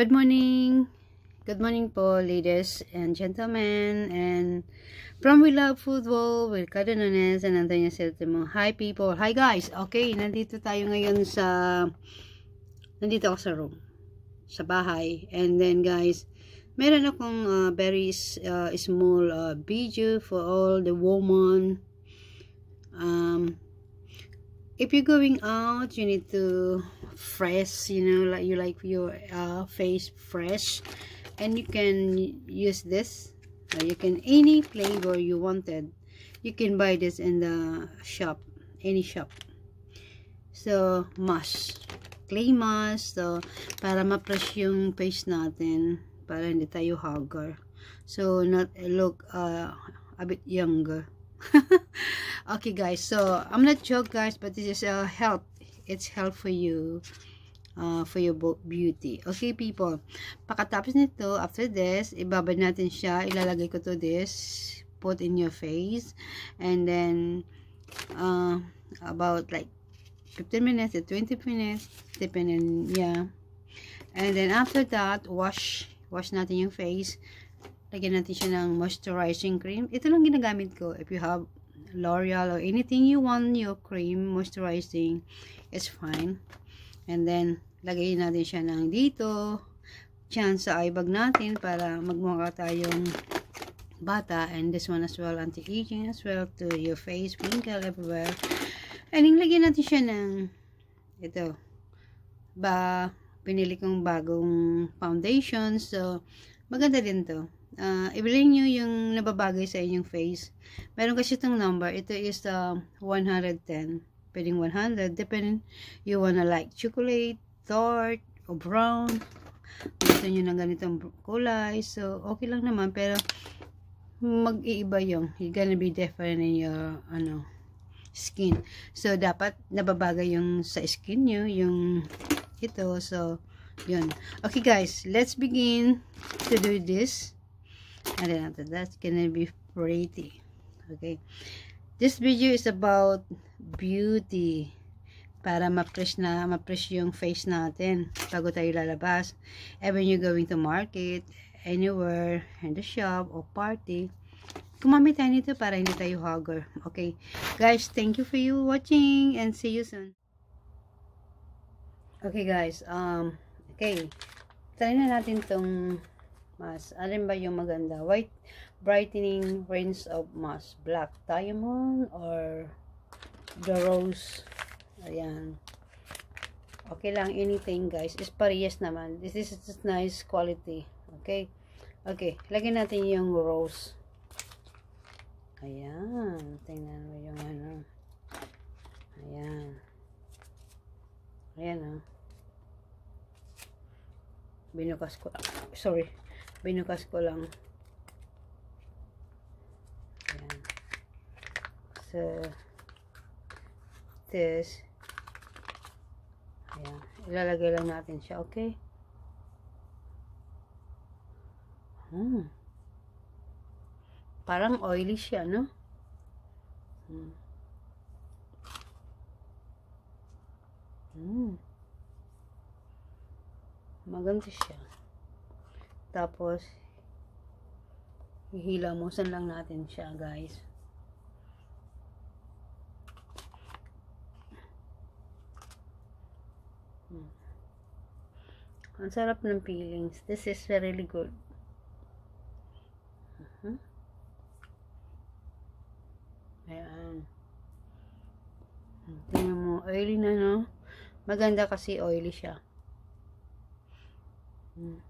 Good morning. Good morning po, ladies and gentlemen. And from We Love Football with Kada Nunes and Antonio Siltimo. Hi people. Hi guys. Okay, nandito tayo ngayon sa nandito ako sa room. Sa bahay. And then guys, meron akong uh, very uh, small uh, video for all the woman. Um, if you're going out, you need to fresh, you know, like you like your uh, face fresh. And you can use this. Uh, you can, any flavor you wanted, you can buy this in the shop, any shop. So, mask. Clay mask. So, para ma-fresh yung face natin. Para hindi tayo hugger. So, not look uh, a bit younger. okay guys so i'm not joke guys but this is a uh, help. It's help for you uh, for your beauty. Okay people. Pakatapos nito after this ibabad natin siya. Ilalagay ko to this put in your face. And then uh, about like 15 minutes to 20 minutes depending yeah. And then after that wash wash natin yung face. Lagyan natin siya ng moisturizing cream. Ito lang ginagamit ko. If you have L'Oreal or anything you want your cream moisturizing, it's fine. And then, lagyan natin siya ng dito. Diyan sa eye bag natin para magmukha tayong bata. And this one as well, anti-aging as well to your face, wrinkle everywhere. And lagyan natin siya ng ito. Ba, pinili kong bagong foundation. So, maganda din to uh, ibilin nyo yung nababagay sa inyong face. Meron kasi itong number. Ito is uh, 110. Pwedeng 100. Depending you wanna like chocolate, tart, o brown. Gusto nyo ng ganitong kulay. So, okay lang naman. Pero, mag-iiba yung. You're gonna be different in your, ano, skin. So, dapat nababagay yung sa skin nyo, yung ito. So, yun. Okay, guys. Let's begin to do this. And then after that's gonna be pretty. Okay. This video is about beauty. Para ma-fresh na ma-fresh yung face natin bago tayo lalabas. And when you're going to market anywhere in the shop or party kumamit tayo nito para hindi tayo hugger okay. Guys thank you for you watching and see you soon. Okay guys. Um okay. Try na natin tong mask. Alin ba yung maganda? White brightening rinse of mask. Black diamond or the rose. Ayan. Okay lang. Anything guys. Is parehas naman. This is just nice quality. Okay. Okay. Lagyan natin yung rose. Ayan. Tingnan mo yung ano. Ayan. Ayan ah. Binukas ko. Sorry binukas ko lang Ayan. so this Ayan. ilalagay lang natin siya okay hmm. parang oily siya no hmm. Hmm. maganda siya tapos, hihilamusan lang natin siya, guys. Hmm. Ang sarap ng feelings. This is really good. Uh -huh. Ayan. Tingnan mo, oily na, no? Maganda kasi oily siya. Hmm.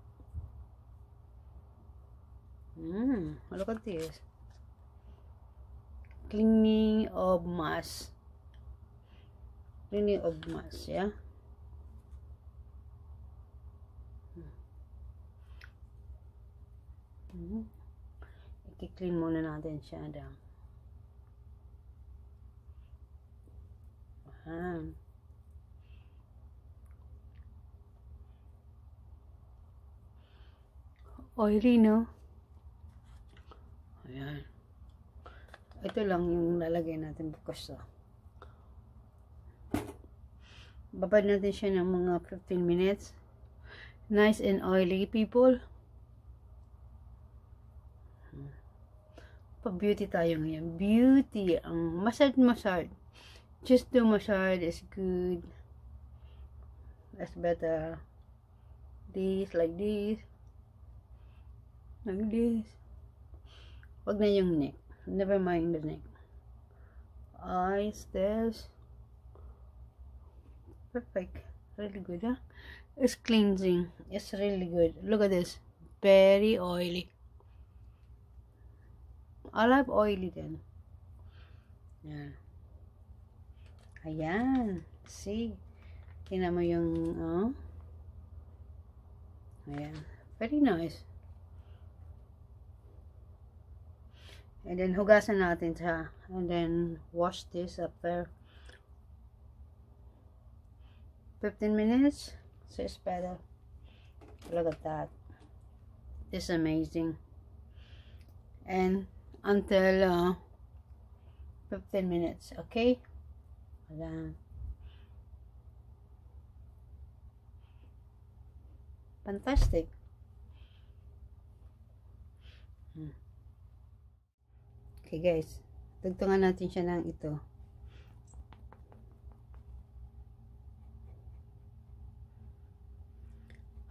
Hmm, look at this. Cleaning of mass. Cleaning of mass, yeah? Hmm. I-clean muna natin siya daw. Ayan. Oily, no? Ito lang yung lalagay natin bukas. Oh. Babad natin siya ng mga 15 minutes. nice and oily people. Pa-beauty tayo ngayon. Beauty. Ang massage massage. Just do massage is good. That's better. This, like this. Like this. Wag na yung neck. Never mind the neck. Eyes, this. Perfect. Really good, huh? It's cleansing. It's really good. Look at this. Very oily. I love oily din. Yan. Ayan. See? Tingnan mo yung, oh. Ayan. Very nice. And then, hugasan natin siya. And then, wash this after 15 minutes. So, it's better. Look at that. It's amazing. And, until uh, 15 minutes. Okay? Wala. Fantastic. Hmm. Okay guys. Tugtungan natin siya ng ito.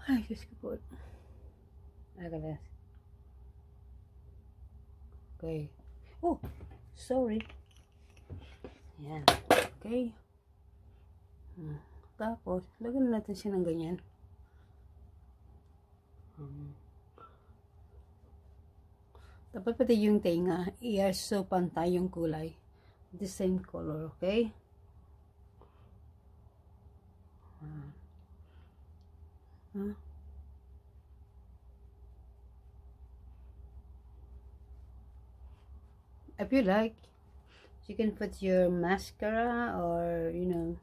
Ay, Diyos ko po. Agalas. Okay. Oh, sorry. Yan. Okay. Hmm. Tapos, lagyan natin siya ng ganyan. Hmm. Dapat pati yung tenga, i-yes so pantay yung kulay. The same color, okay? Hmm. Huh? if you like you can put your mascara or you know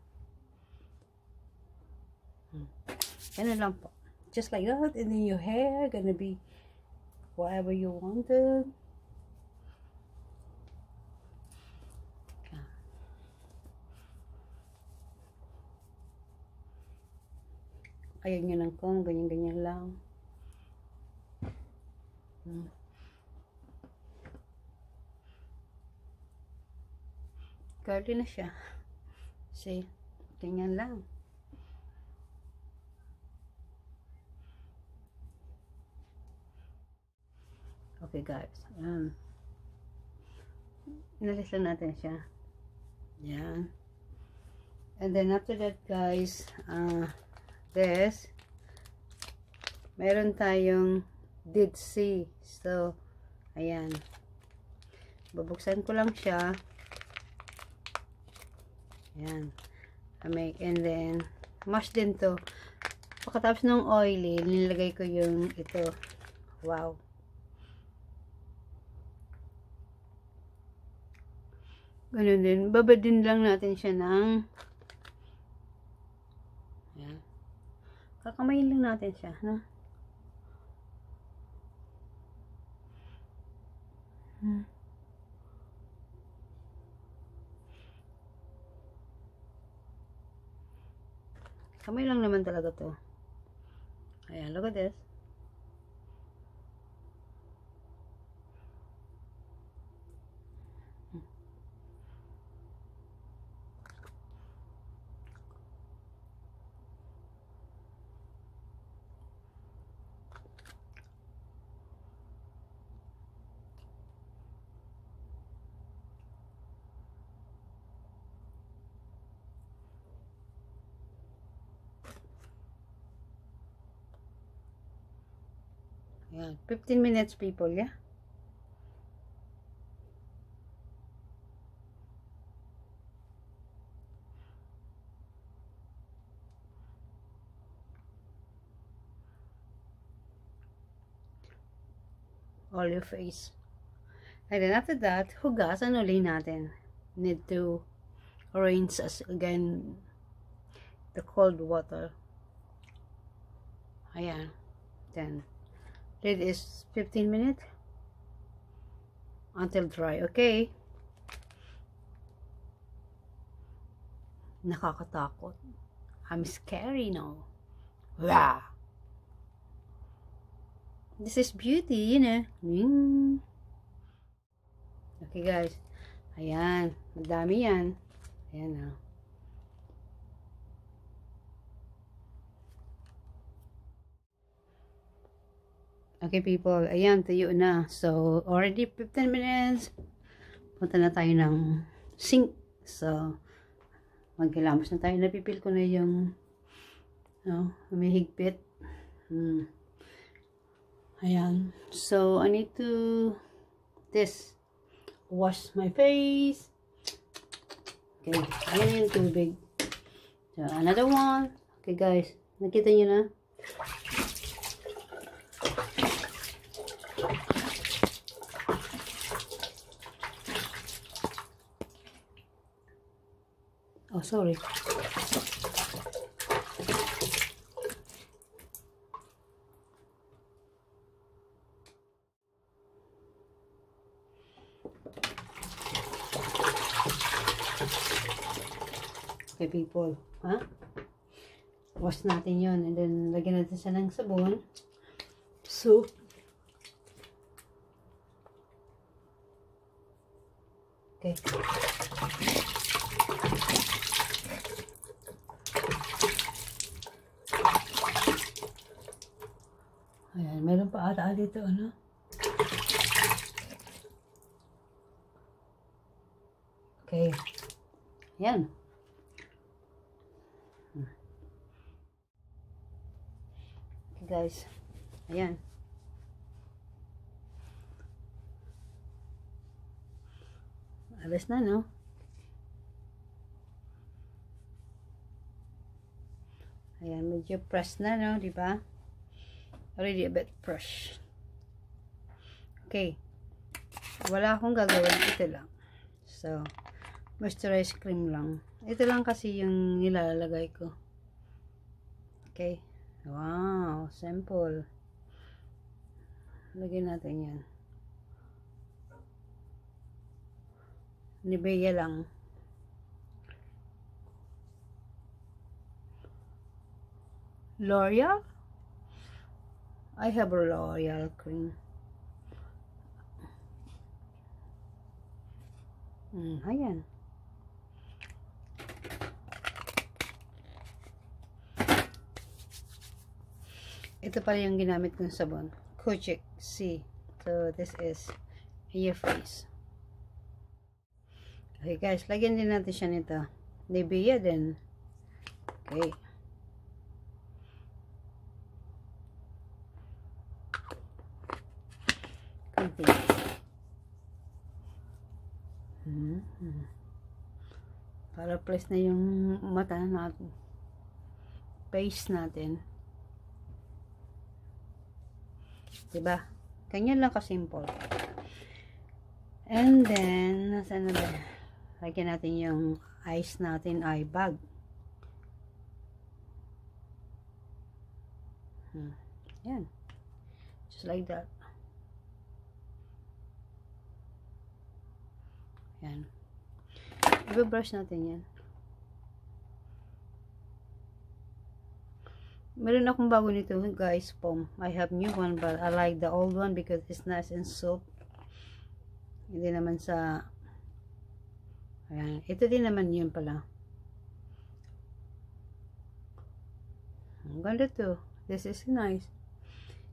and lang po just like that and then your hair gonna be whatever you wanted ayaw nyo lang kung ganyan-ganyan lang hmm. Curly na siya. See? Ganyan lang. Okay guys. Um, inalis lang natin siya. Yan. And then after that guys, uh, this, meron tayong Dead Sea. So, ayan. Babuksan ko lang siya. Ayan. Make, and then, mash din to. Pagkatapos ng oily, nilagay ko yung ito. Wow. Ganun din. Babadin lang natin siya ng Ayan. Kakamayin lang natin siya, no? Hmm. Kamay lang naman talaga to. Ayan, look at this. Ayan. 15 minutes people, yeah? all your face. And then after that, hugasan uli natin. Need to rinse as again the cold water. Ayan. Then, It is 15 minutes until dry. Okay? Nakakatakot. I'm scary now. Wah! This is beauty, you know. Mm. Okay, guys. Ayan. Madami yan. Ayan na. Oh. Okay, people. Ayan, tuyo na. So, already 15 minutes. Punta na tayo ng sink. So, magkilamos na tayo. Napipil ko na yung no, may higpit. Hmm. Ayan. So, I need to this wash my face. Okay, ayan yung tubig. So, another one. Okay, guys. Nakita nyo na? Sorry. Okay, people. Ha? Wash natin yon And then, lagyan natin siya ng sabon. So, Okay. Ayan, meron pa ata dito, ano? Okay. Ayan. Okay, guys. Ayan. Alas na, no? Ayan, medyo press na, no? Di ba? Already a bit fresh. Okay. Wala akong gagawin. Ito lang. So, moisturize cream lang. Ito lang kasi yung nilalagay ko. Okay. Wow. Simple. Lagyan natin yan. Nivea lang. L'Oreal? I have a L'Oreal cream. Hmm, ayan. Ito pala yung ginamit kong sabon. Kojic C. So, this is your face. Okay guys, lagyan din natin siya nito. Nivea din. Okay. Kunti. Hmm. Para place na yung mata natin. Face natin. Diba? Ganyan lang ka-simple. And then, nasa na ba? Lagyan natin yung ice natin, eye bag. Hmm. Yan. Just like that. Yan. I-brush natin yan. Meron akong bago nito, guys, foam. I have new one, but I like the old one because it's nice and soft. Hindi naman sa Ayan. Ito din naman yun pala. Ang ganda to. This is nice.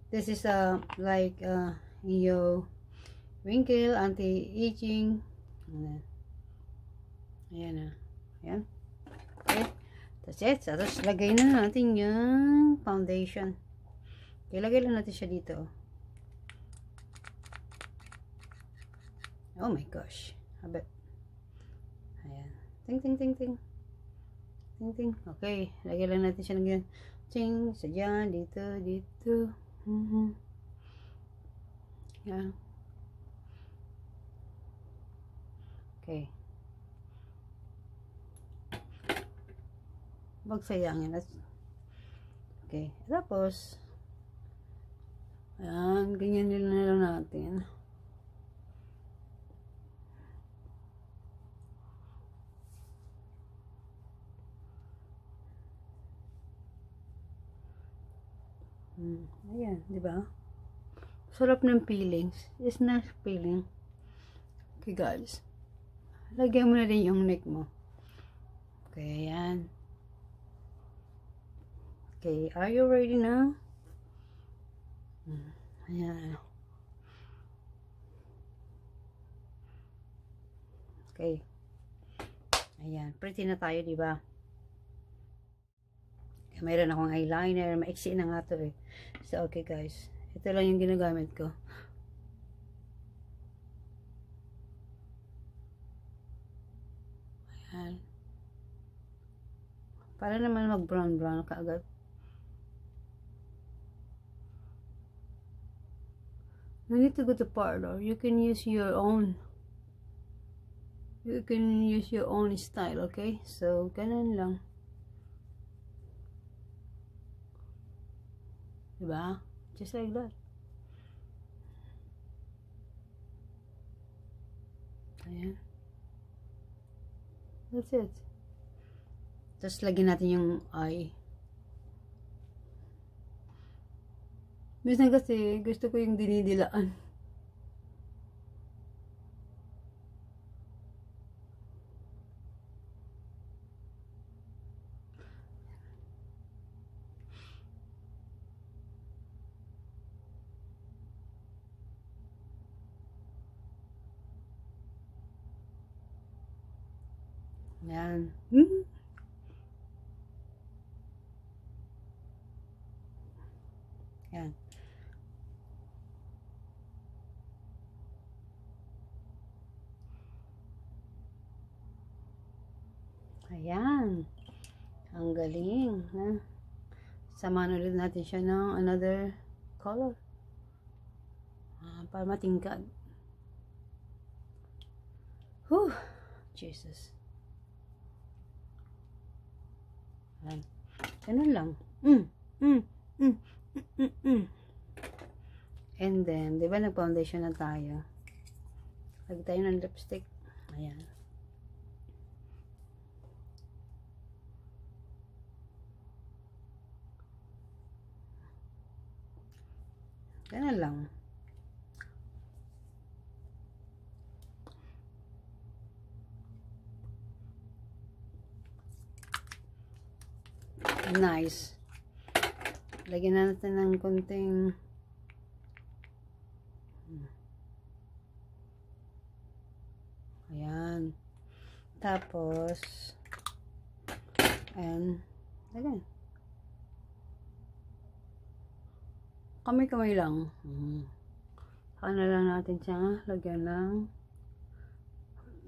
This is uh, like uh, your wrinkle, anti-aging. Ayan. Ayan na. Ayan. Okay. That's it. Tapos lagay na natin yung foundation. Okay, lagay lang natin siya dito. Oh my gosh. Habit. Ting, ting, ting, ting. Ting, ting. Okay. Lagyan lang natin siya ng ganyan. Ting. Sa dyan. Dito. Dito. Mm -hmm. Yeah. Okay. Wag sayangin. Okay. Tapos, ayan, ganyan nila na lang natin. Hmm, ayan, di ba? Sarap ng peelings. It's nice peeling. Okay, guys. Lagyan mo na rin yung neck mo. Okay, ayan. Okay, are you ready now? Ayan. Okay. Ayan, pretty na tayo, di ba? Mayroon akong eyeliner, maiksi na nga to eh. So, okay guys. Ito lang yung ginagamit ko. Ayan. Para naman mag-brown-brown kaagad. No need to go to parlor. You can use your own. You can use your own style, okay? So, ganun lang. Diba? Just like that. Ayan. That's it. Tapos, lagyan natin yung eye. Minsan kasi, gusto ko yung dinidilaan. Yan. Hmm. Yan. Ayan. Ang Ha? Samahan ulit natin siya ng another color. Ah, para matingkad. Whew. Jesus. Ayan. Ganun lang. Mm, mm, mm, mm, mm, mm. And then, di ba nag-foundation na tayo? Lagay tayo ng lipstick. Ayan. Ganun lang. Nice. Lagyan na natin ng konting Ayan. Tapos and lagyan. Kamay-kamay lang. Hmm. Saka na lang natin siya lagyan ng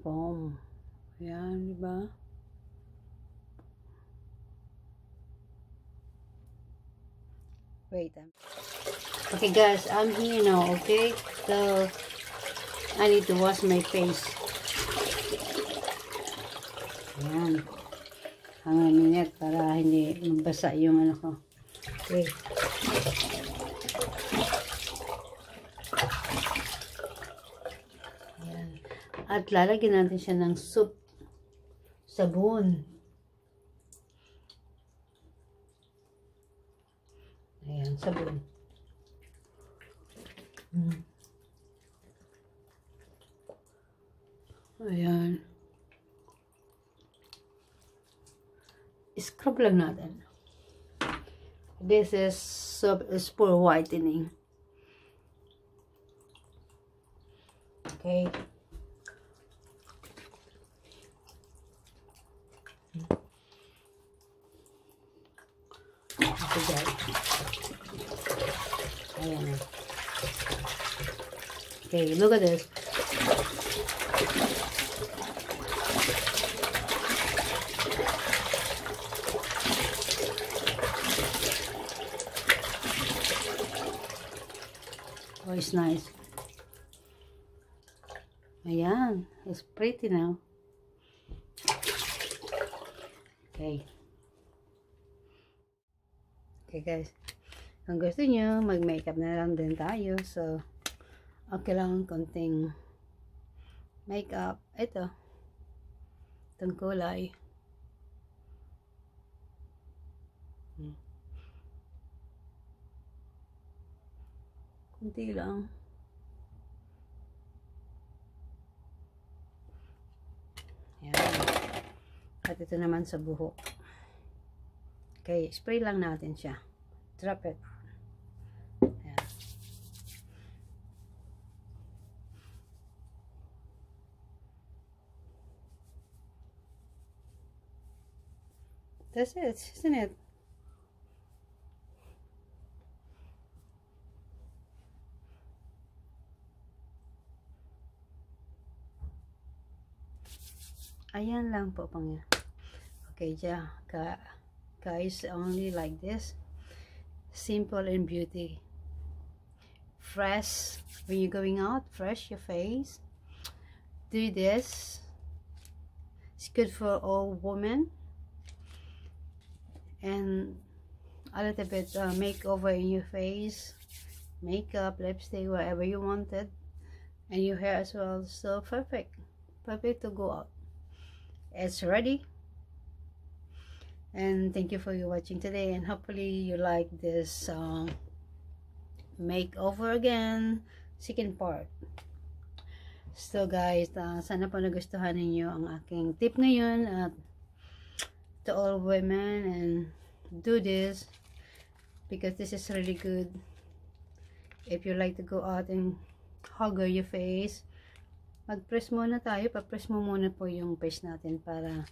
foam. Ayan, di ba? Wait. Um. Okay guys, I'm here now, okay? So, I need to wash my face. Ayan. Hanggang minute para hindi mabasa yung ano ko. Okay. Ayan. At lalagyan natin siya ng soup. Sabon. Ayan, sabon. Hmm. Ayan. Scrub lang natin. This is soap is for whitening. Okay. Okay, guys. Ayan na. Okay, look at this. Oh, it's nice. Ayan. It's pretty now. Okay. Okay guys. Kung gusto nyo, mag-makeup na lang din tayo. So, okay lang konting makeup. Ito. Itong kulay. Hmm. Kunti lang. Yan. At ito naman sa buhok. Okay, spray lang natin siya. Drop it. That's it, isn't it? Ayan lang po pang Okay, ka, guys, only like this. Simple and beauty. Fresh, when you're going out, fresh your face. Do this. It's good for all women. And a little bit uh, makeover in your face. Makeup, lipstick, whatever you wanted. And your hair as well. So perfect. Perfect to go out it's ready and thank you for your watching today and hopefully you like this uh, makeover again second part so guys uh, sana po nagustuhan ninyo ang aking tip ngayon at to all women and do this because this is really good if you like to go out and hug your face mag-press muna tayo. Pa-press mo muna po yung face natin para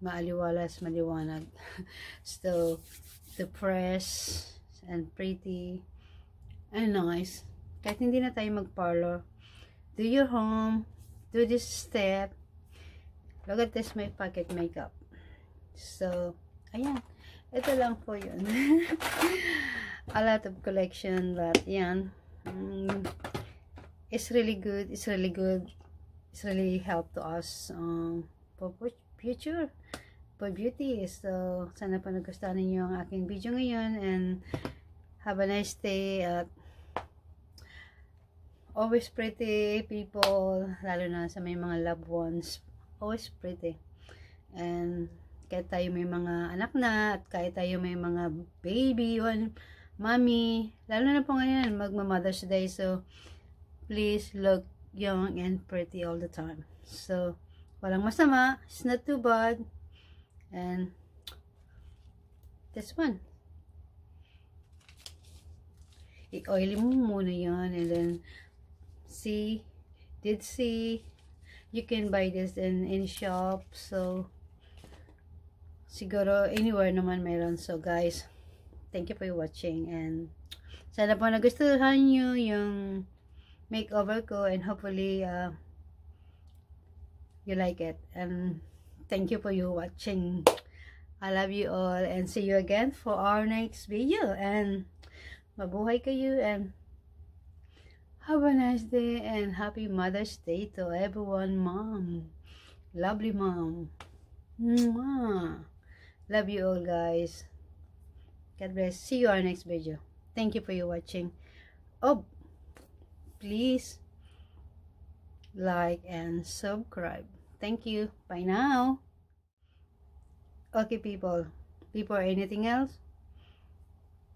maaliwalas, maliwanag. so, the press and pretty and nice. Kahit hindi na tayo mag-parlor. Do your home. Do this step. Look at this, my pocket makeup. So, ayan. Ito lang po yun. A lot of collection, but yan. Mm, it's really good it's really good it's really help to us um, for future for beauty so sana pa nagustuhan ninyo ang aking video ngayon and have a nice day at always pretty people lalo na sa may mga loved ones always pretty and kahit tayo may mga anak na at kahit tayo may mga baby or mommy lalo na po ngayon magma Mother's Day so please look young and pretty all the time. So, walang masama. It's not too bad. And, this one. I-oily mo muna yan. And then, see, did see, you can buy this in any shop. So, siguro, anywhere naman meron. So, guys, thank you for watching. And, sana po nagustuhan nyo yung makeover ko and hopefully uh, you like it and thank you for you watching I love you all and see you again for our next video and mabuhay kayo and have a nice day and happy Mother's Day to everyone mom lovely mom Mwah. Love you all guys. God bless. See you our next video. Thank you for your watching. Oh please like and subscribe. Thank you. Bye now. Okay people. Before anything else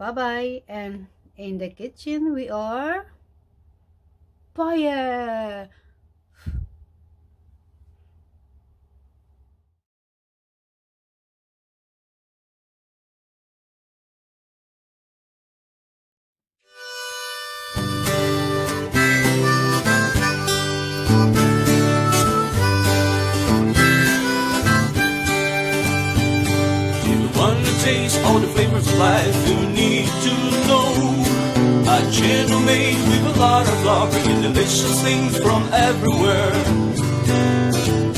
bye bye and in the kitchen we are fire taste all the flavors of life you need to know. A channel made with a lot of love, bringing delicious things from everywhere.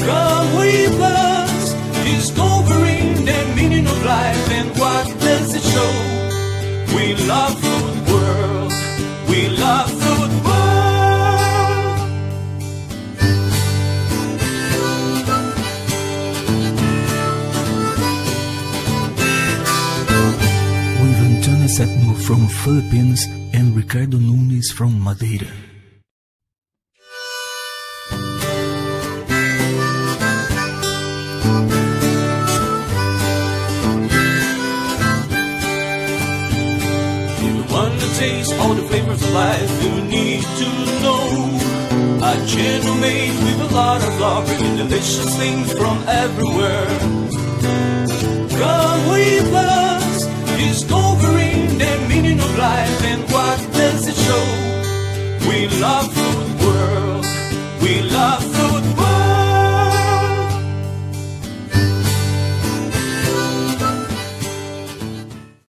Come with us, discovering the meaning of life and what does it show. We love food world, we love food world. Setmo from Philippines and Ricardo Nunes from Madeira. Taste all the flavors of life you need to know. A gentle maid with a lot of love, bringing delicious things from everywhere. Come with us, discovering the meaning life and what does it show? We love food world, we love